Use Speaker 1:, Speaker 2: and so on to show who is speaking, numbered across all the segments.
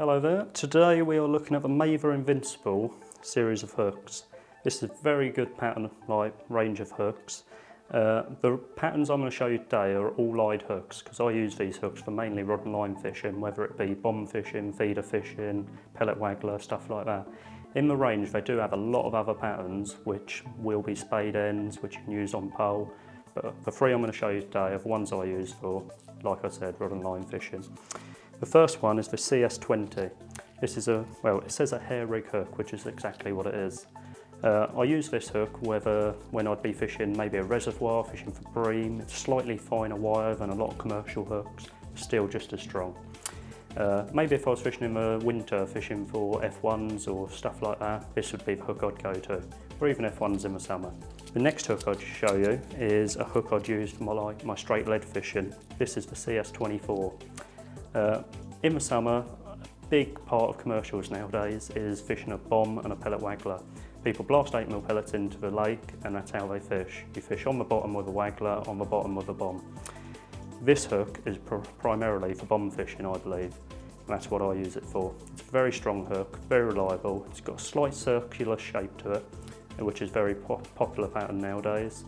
Speaker 1: Hello there. Today we are looking at the Maver Invincible series of hooks. This is a very good pattern like range of hooks. Uh, the patterns I'm going to show you today are all light hooks because I use these hooks for mainly rod and line fishing, whether it be bomb fishing, feeder fishing, pellet waggler, stuff like that. In the range they do have a lot of other patterns which will be spade ends, which you can use on pole, but the three I'm going to show you today are the ones I use for, like I said, rod and line fishing. The first one is the CS20. This is a, well, it says a hair rig hook, which is exactly what it is. Uh, I use this hook whether when I'd be fishing maybe a reservoir, fishing for bream. Slightly finer wire than a lot of commercial hooks, still just as strong. Uh, maybe if I was fishing in the winter, fishing for F1s or stuff like that, this would be the hook I'd go to, or even F1s in the summer. The next hook I'd show you is a hook I'd use for my, my straight lead fishing. This is the CS24. Uh, in the summer, a big part of commercials nowadays is fishing a bomb and a pellet waggler. People blast 8 mil pellets into the lake and that's how they fish. You fish on the bottom with a waggler, on the bottom with a bomb. This hook is pr primarily for bomb fishing, I believe. And that's what I use it for. It's a very strong hook, very reliable. It's got a slight circular shape to it, which is very po popular pattern nowadays.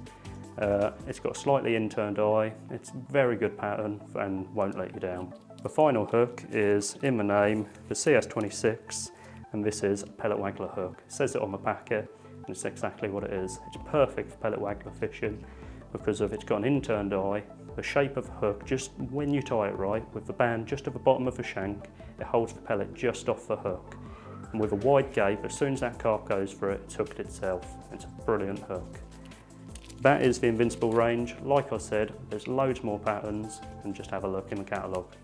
Speaker 1: Uh, it's got a slightly inturned eye. It's very good pattern and won't let you down. The final hook is in the name, the CS26, and this is a pellet waggler hook. It says it on the packet, and it's exactly what it is. It's perfect for pellet waggler fishing because of it's got an inturned eye, the shape of the hook, just when you tie it right, with the band just at the bottom of the shank, it holds the pellet just off the hook. And with a wide gape, as soon as that carp goes for it, it's hooked itself. It's a brilliant hook. That is the Invincible range. Like I said, there's loads more patterns and just have a look in the catalogue.